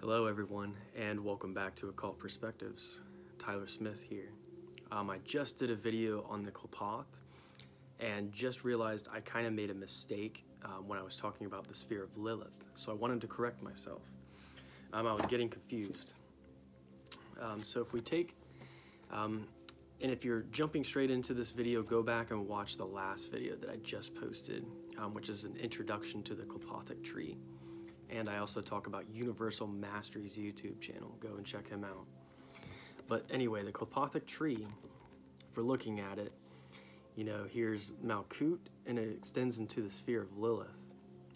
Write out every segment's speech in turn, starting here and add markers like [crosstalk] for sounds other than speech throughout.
Hello, everyone, and welcome back to Occult Perspectives. Tyler Smith here. Um, I just did a video on the Qliphoth and just realized I kind of made a mistake um, when I was talking about the sphere of Lilith, so I wanted to correct myself. Um, I was getting confused. Um, so if we take, um, and if you're jumping straight into this video, go back and watch the last video that I just posted, um, which is an introduction to the Qliphothic tree. And I also talk about Universal Mastery's YouTube channel. Go and check him out. But anyway, the Qliphothic tree, we're looking at it, you know, here's Malkut and it extends into the sphere of Lilith.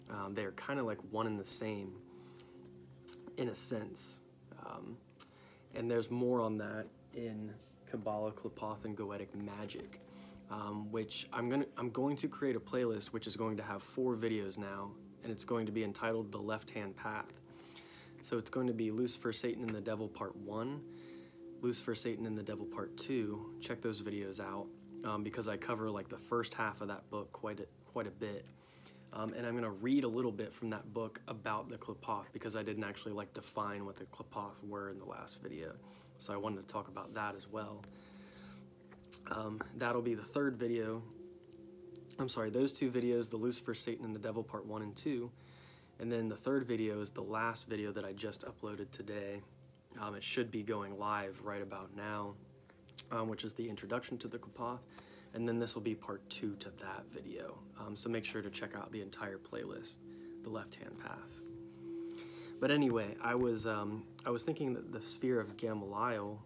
Um, they're kind of like one and the same in a sense. Um, and there's more on that in Kabbalah, Qliphoth, and Goetic Magic, um, which I'm gonna I'm going to create a playlist which is going to have four videos now, and it's going to be entitled The Left Hand Path. So it's going to be Lucifer, Satan, and the Devil Part One, Lucifer, Satan, and the Devil Part Two. Check those videos out um, because I cover like the first half of that book quite a, quite a bit. Um, and I'm going to read a little bit from that book about the Qliphoth because I didn't actually like define what the Qliphoth were in the last video. So I wanted to talk about that as well. Um, that'll be the third video. I'm sorry, those two videos, the Lucifer, Satan, and the Devil Part 1 and 2. And then the third video is the last video that I just uploaded today. Um, it should be going live right about now, um, which is the introduction to the Qliphoth and then this will be part two to that video. Um, so make sure to check out the entire playlist, The Left Hand Path. But anyway, I was um, I was thinking that the sphere of Gamaliel,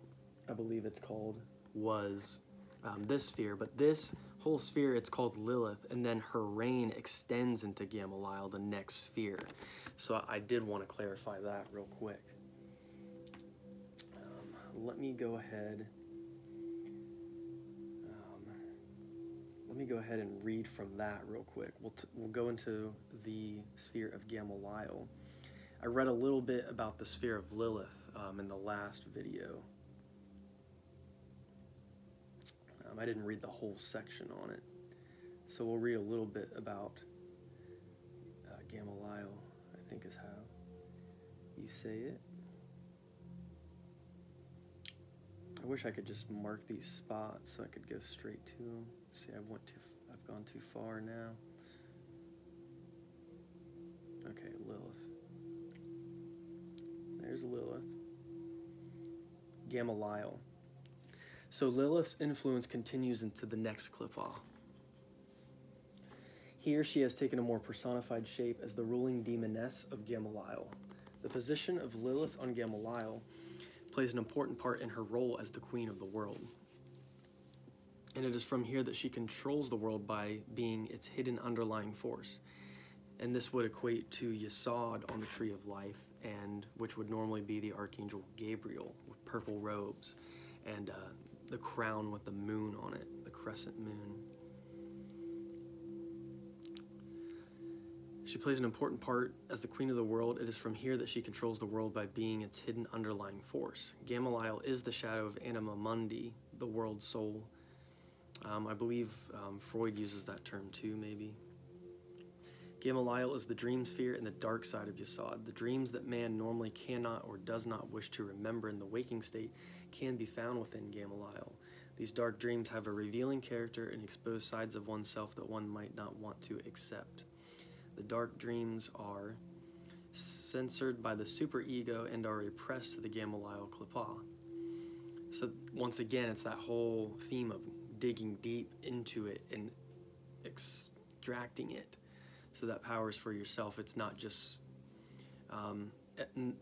I believe it's called, was um, this sphere, but this whole sphere it's called Lilith, and then her reign extends into Gamaliel, the next sphere. So I did want to clarify that real quick. Um, let me go ahead let me go ahead and read from that real quick. We'll, we'll go into the sphere of Gamaliel. I read a little bit about the sphere of Lilith um, in the last video. Um, I didn't read the whole section on it. So we'll read a little bit about uh, Gamaliel, I think is how you say it. I wish I could just mark these spots so I could go straight to them. See, I went too. I've gone too far now. Okay, Lilith. There's Lilith. Gamaliel. So Lilith's influence continues into the next Qliphoth. Here she has taken a more personified shape as the ruling demoness of Gamaliel. The position of Lilith on Gamaliel plays an important part in her role as the queen of the world. And it is from here that she controls the world by being its hidden underlying force. And this would equate to Yesod on the Tree of Life, and which would normally be the Archangel Gabriel with purple robes and uh, the crown with the moon on it, the crescent moon. She plays an important part as the queen of the world. It is from here that she controls the world by being its hidden underlying force. Gamaliel is the shadow of Anima Mundi, the world soul. Um, I believe um, Freud uses that term too, maybe. Gamaliel is the dream sphere and the dark side of Yesod. The dreams that man normally cannot or does not wish to remember in the waking state can be found within Gamaliel. These dark dreams have a revealing character and expose sides of oneself that one might not want to accept. The dark dreams are censored by the superego and are repressed to the Gamaliel Qliphoth. So once again, it's that whole theme of digging deep into it and extracting it. So that power is for yourself. It's not just um,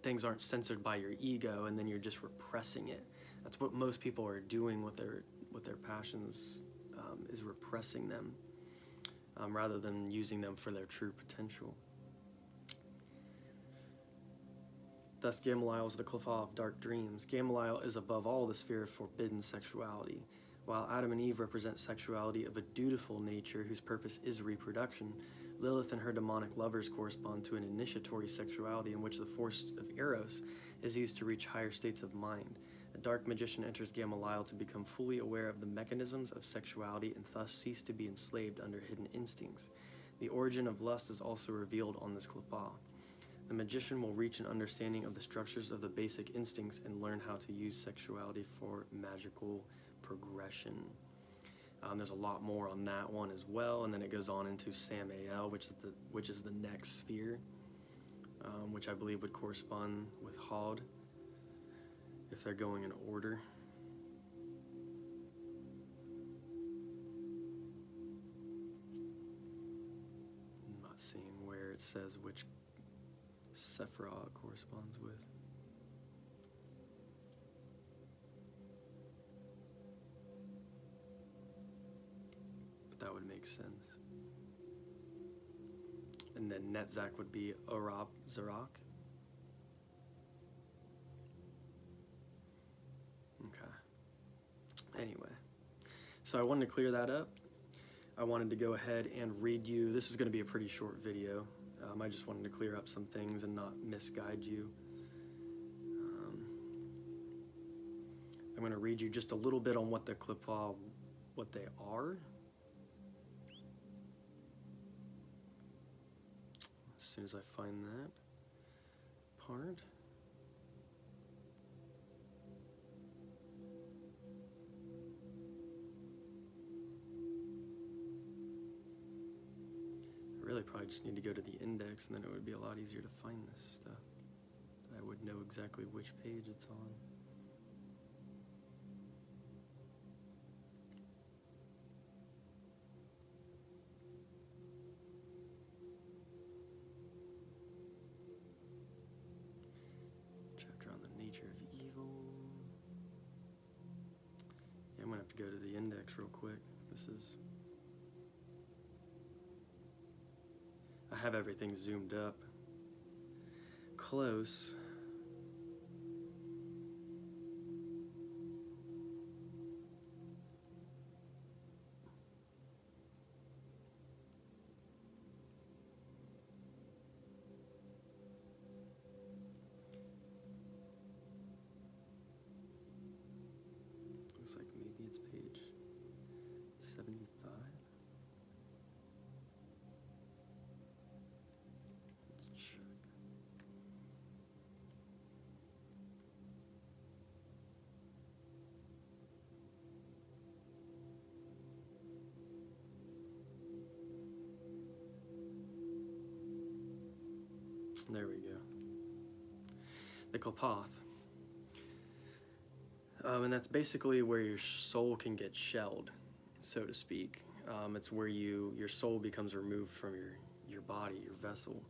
things aren't censored by your ego, and then you're just repressing it. That's what most people are doing with their with their passions, um, is repressing them um, rather than using them for their true potential. Thus, Gamaliel is the Qliphoth of dark dreams. Gamaliel is above all the sphere of forbidden sexuality. While Adam and Eve represent sexuality of a dutiful nature whose purpose is reproduction, Lilith and her demonic lovers correspond to an initiatory sexuality in which the force of Eros is used to reach higher states of mind. A dark magician enters Gamaliel to become fully aware of the mechanisms of sexuality and thus cease to be enslaved under hidden instincts. The origin of lust is also revealed on this Qliphoth. The magician will reach an understanding of the structures of the basic instincts and learn how to use sexuality for magical progression. Um, there's a lot more on that one as well, and then it goes on into Samael, which is the which is the next sphere, um, which I believe would correspond with Hod if they're going in order. I'm not seeing where it says which Sephiroth corresponds with. That would make sense. And then Netzach would be Arab Zarok. Okay. Anyway, so I wanted to clear that up. I wanted to go ahead and read you. This is going to be a pretty short video. Um, I just wanted to clear up some things and not misguide you. Um, I'm going to read you just a little bit on what the Qliphoth, what they are. Soon as I find that part. I really probably just need to go to the index and then it would be a lot easier to find this stuff. I would know exactly which page it's on. Have to go to the index real quick. This is I have everything zoomed up close. There we go. The Qliphoth. Um, and that's basically where your soul can get shelled, so to speak. Um, it's where you your soul becomes removed from your your body, your vessel,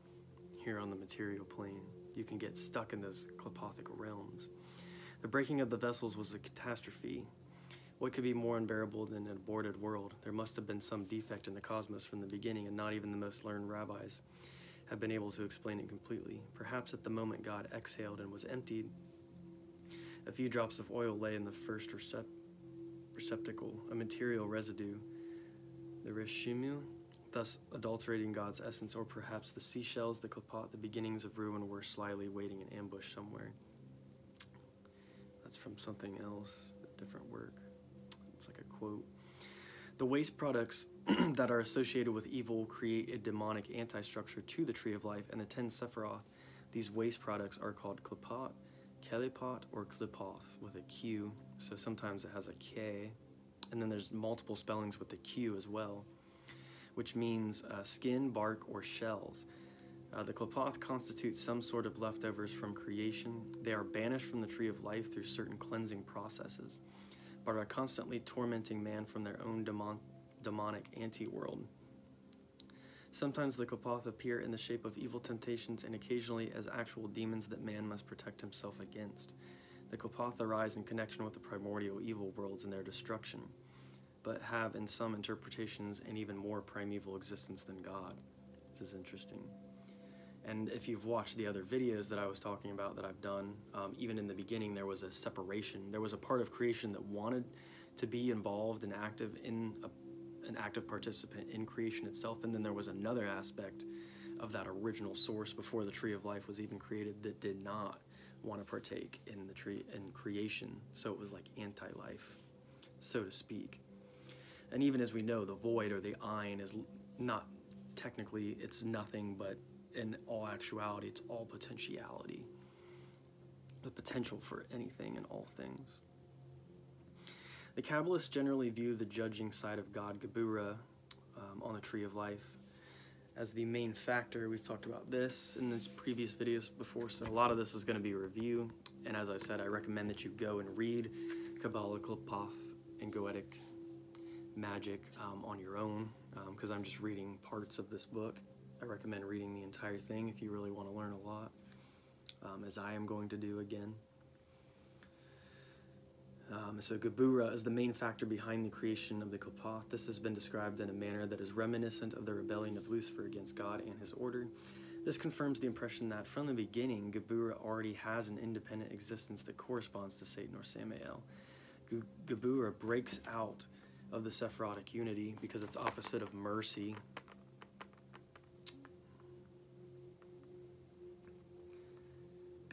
here on the material plane. You can get stuck in those Qliphothic realms. The breaking of the vessels was a catastrophe. What could be more unbearable than an aborted world? There must have been some defect in the cosmos from the beginning, and not even the most learned rabbis have been able to explain it completely. Perhaps at the moment God exhaled and was emptied, a few drops of oil lay in the first recep- receptacle, a material residue, the reshimu, thus adulterating God's essence, or perhaps the seashells, the Qliphoth, the beginnings of ruin were slyly waiting in ambush somewhere. That's from something else, a different work. It's like a quote. The waste products [clears throat] that are associated with evil create a demonic anti-structure to the tree of life, and the ten Sephiroth, these waste products are called Qliphoth, Kelipot, or Qliphoth with a Q. So sometimes it has a K, and then there's multiple spellings with the Q as well, which means uh, skin, bark, or shells. Uh, the Qliphoth constitute some sort of leftovers from creation. They are banished from the tree of life through certain cleansing processes, but are constantly tormenting man from their own demon- demonic anti-world. Sometimes the Qliphoth appear in the shape of evil temptations and occasionally as actual demons that man must protect himself against. The Qliphoth arise in connection with the primordial evil worlds and their destruction, but have in some interpretations an even more primeval existence than God. This is interesting. And if you've watched the other videos that I was talking about that I've done, um, even in the beginning, there was a separation. There was a part of creation that wanted to be involved and active in a, an active participant in creation itself. And then there was another aspect of that original source before the tree of life was even created that did not want to partake in the tree in creation. So it was like anti-life, so to speak. And even as we know, the void or the ein is not technically, it's nothing but in all actuality, it's all potentiality. The potential for anything and all things. The Kabbalists generally view the judging side of God, Geburah, um, on the tree of life as the main factor. We've talked about this in these previous videos before, so a lot of this is going to be review. And as I said, I recommend that you go and read Kabbalah, Qliphoth, and Goetic Magic um, on your own, because um, I'm just reading parts of this book. I recommend reading the entire thing if you really want to learn a lot, um, as I am going to do again. Um, so Geburah is the main factor behind the creation of the Qliphoth. This has been described in a manner that is reminiscent of the rebellion of Lucifer against God and his order. This confirms the impression that from the beginning, Geburah already has an independent existence that corresponds to Satan or Samael. G Geburah breaks out of the Sephirotic unity because it's opposite of mercy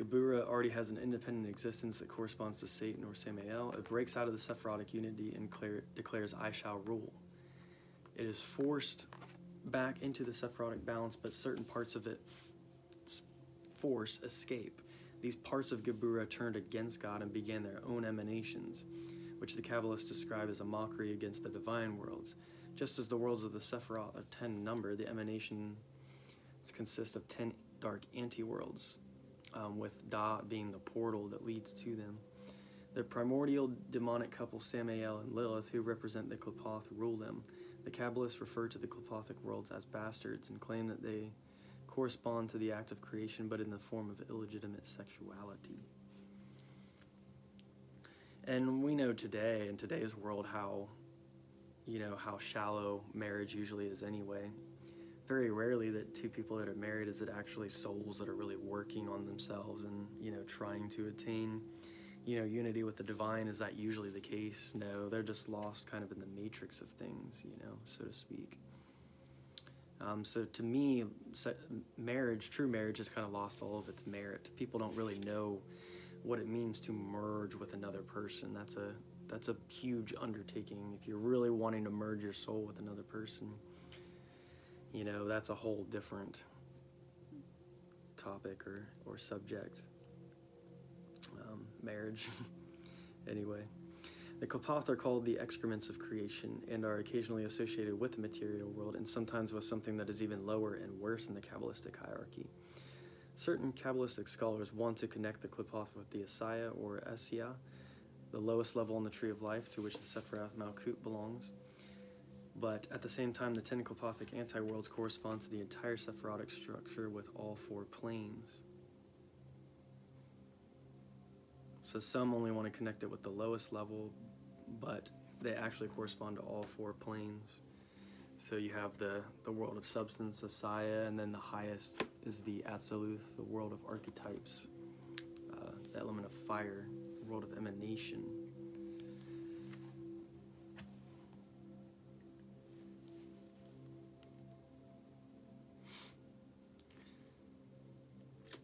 Geburah already has an independent existence that corresponds to Satan or Samael. It breaks out of the Sephirotic unity and declare, declares, I shall rule. It is forced back into the Sephirotic balance, but certain parts of it force escape. These parts of Geburah turned against God and began their own emanations, which the Kabbalists describe as a mockery against the divine worlds. Just as the worlds of the Sephiroth are 10 number, the emanations consist of 10 dark anti-worlds, um, with Da being the portal that leads to them. The primordial demonic couple Samael and Lilith, who represent the Qliphoth, rule them. The Kabbalists refer to the Qliphothic worlds as bastards and claim that they correspond to the act of creation but in the form of illegitimate sexuality. And we know today, in today's world, how, you know, how shallow marriage usually is anyway very rarely that two people that are married is it actually souls that are really working on themselves and you know trying to attain you know unity with the divine? Is that usually the case? No they're just lost kind of in the matrix of things you know so to speak. Um, so to me marriage true marriage has kind of lost all of its merit. People don't really know what it means to merge with another person. That's a that's a huge undertaking if you're really wanting to merge your soul with another person you know, that's a whole different topic or, or subject. Um, marriage. [laughs] anyway. The Qliphoth are called the excrements of creation and are occasionally associated with the material world and sometimes with something that is even lower and worse in the Kabbalistic hierarchy. Certain Kabbalistic scholars want to connect the Qliphoth with the Asaya or Asiya, the lowest level on the tree of life to which the Sephiroth Malkut belongs but at the same time, the ten Qliphothic anti-worlds correspond to the entire Sephirotic structure with all four planes. So some only want to connect it with the lowest level, but they actually correspond to all four planes. So you have the, the world of substance, the Saya, and then the highest is the Atziluth, the world of archetypes, uh, the element of fire, the world of emanation.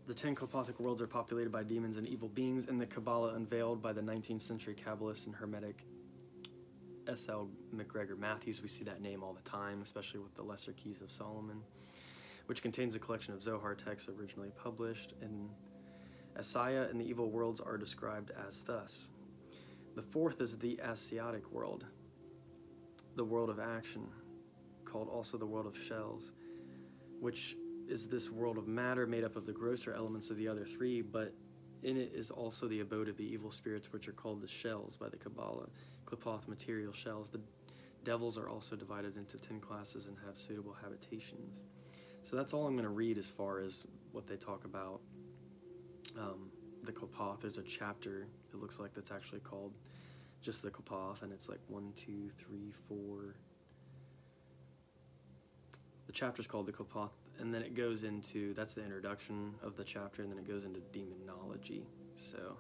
The ten Qliphothic worlds are populated by demons and evil beings, and the Kabbalah unveiled by the 19th century Kabbalist and Hermetic S.L. MacGregor Mathers. We see that name all the time, especially with the Lesser Keys of Solomon, which contains a collection of Zohar texts originally published. And Asaya and the evil worlds are described as thus. The fourth is the Asiatic world, the world of action, called also the world of shells, which is this world of matter made up of the grosser elements of the other three, but in it is also the abode of the evil spirits, which are called the shells by the Kabbalah, Qliphoth material shells. The devils are also divided into 10 classes and have suitable habitations. So that's all I'm going to read as far as what they talk about. Um, the Qliphoth, there's a chapter, it looks like that's actually called just the Qliphoth, and it's like one, two, three, four. The chapter's called the Qliphoth and then it goes into that's the introduction of the chapter, and then it goes into demonology. So,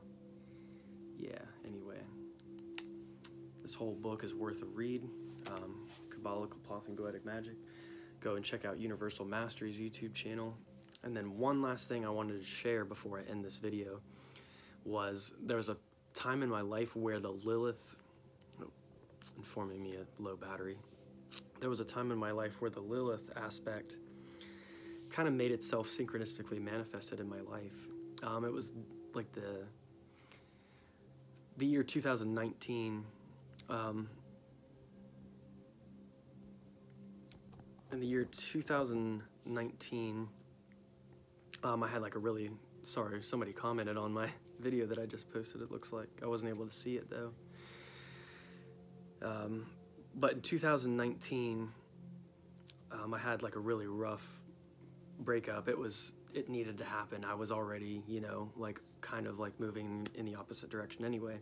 yeah. Anyway, this whole book is worth a read. Um, Kabbalah, Qliphoth, and Goetic Magic. Go and check out Universal Mastery's YouTube channel. And then one last thing I wanted to share before I end this video was there was a time in my life where the Lilith, oh, informing me a low battery. There was a time in my life where the Lilith aspect kind of made itself synchronistically manifested in my life. Um, it was like the the year 2019. Um, in the year 2019, um, I had like a really sorry somebody commented on my [laughs] video that I just posted. It looks like I wasn't able to see it though. Um, but in 2019, um, I had like a really rough breakup. It was it needed to happen. I was already you know like kind of like moving in the opposite direction anyway.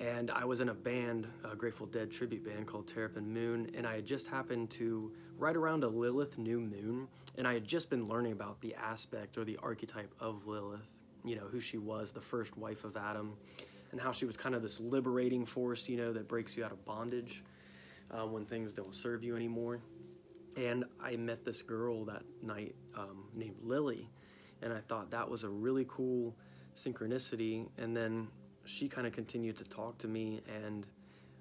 And I was in a band, a Grateful Dead tribute band called Terrapin Moon, and I had just happened to right around a Lilith new moon, and I had just been learning about the aspect or the archetype of Lilith, you know, who she was, the first wife of Adam, and how she was kind of this liberating force, you know, that breaks you out of bondage uh, when things don't serve you anymore. And I met this girl that night um, named Lily, and I thought that was a really cool synchronicity. And then she kind of continued to talk to me, and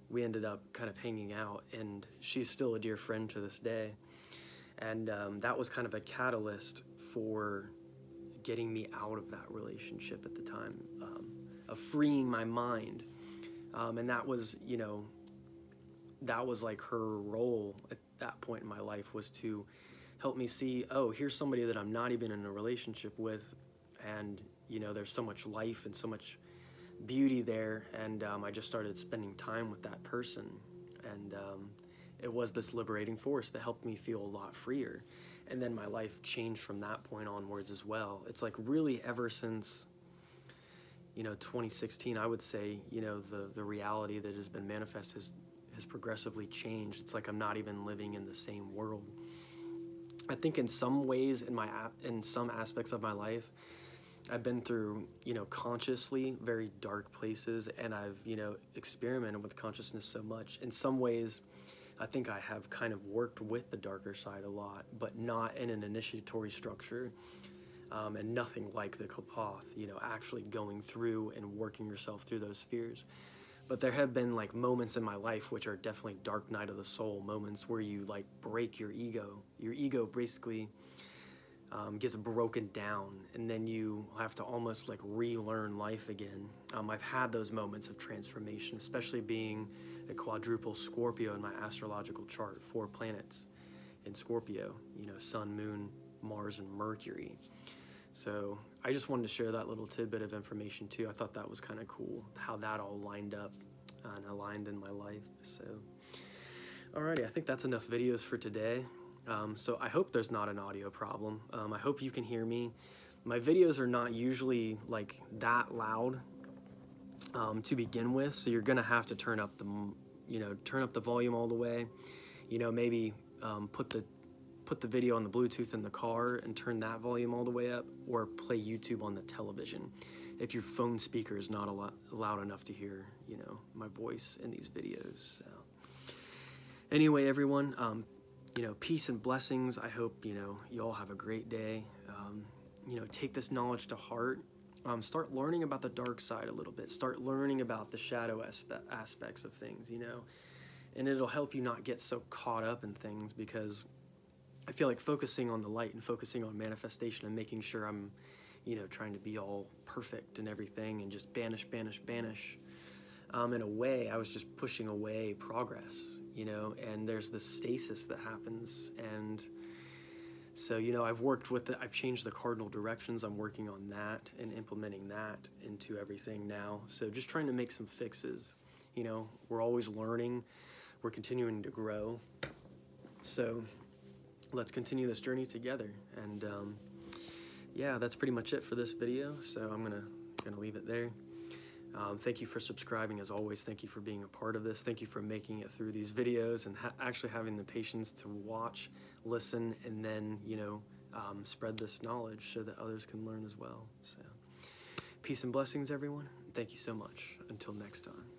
we ended up kind of hanging out. And she's still a dear friend to this day. And um, that was kind of a catalyst for getting me out of that relationship at the time, um, of freeing my mind. Um, and that was, you know, that was like her role at that point in my life was to help me see, oh, here's somebody that I'm not even in a relationship with, and you know, there's so much life and so much beauty there, and um, I just started spending time with that person, and um, it was this liberating force that helped me feel a lot freer, and then my life changed from that point onwards as well. It's like really ever since you know 2016 i would say you know the the reality that has been manifest has has progressively changed. It's like i'm not even living in the same world. I think in some ways in my in some aspects of my life i've been through you know consciously very dark places and i've you know experimented with consciousness so much. In some ways i think i have kind of worked with the darker side a lot but not in an initiatory structure um, and nothing like the Qliphoth, you know, actually going through and working yourself through those fears. But there have been like moments in my life which are definitely dark night of the soul moments where you like break your ego. Your ego basically um, gets broken down, and then you have to almost like relearn life again. Um, I've had those moments of transformation, especially being a quadruple Scorpio in my astrological chart, four planets in Scorpio, you know, Sun, Moon, Mars, and Mercury. So I just wanted to share that little tidbit of information too. I thought that was kind of cool how that all lined up and aligned in my life. So, alrighty, I think that's enough videos for today. Um, so I hope there's not an audio problem. Um, I hope you can hear me. My videos are not usually like that loud um, to begin with, so you're gonna have to turn up the, you know, turn up the volume all the way. You know, maybe um, put the put the video on the Bluetooth in the car and turn that volume all the way up, or play YouTube on the television if your phone speaker is not lot, loud enough to hear, you know, my voice in these videos. So. Anyway, everyone, um, you know, peace and blessings. I hope, you know, you all have a great day. Um, you know, take this knowledge to heart. Um, start learning about the dark side a little bit. Start learning about the shadow aspe aspects of things, you know, and it'll help you not get so caught up in things because I feel like focusing on the light and focusing on manifestation and making sure I'm, you know, trying to be all perfect and everything and just banish, banish, banish. Um, in a way, I was just pushing away progress, you know, and there's this stasis that happens. And so, you know, I've worked with it, I've changed the cardinal directions. I'm working on that and implementing that into everything now. So, just trying to make some fixes. You know, we're always learning, we're continuing to grow. So, let's continue this journey together. And um, yeah, that's pretty much it for this video. So I'm gonna gonna leave it there. Um, thank you for subscribing as always. Thank you for being a part of this. Thank you for making it through these videos and ha actually having the patience to watch, listen, and then, you know, um, spread this knowledge so that others can learn as well. So peace and blessings, everyone. Thank you so much. Until next time.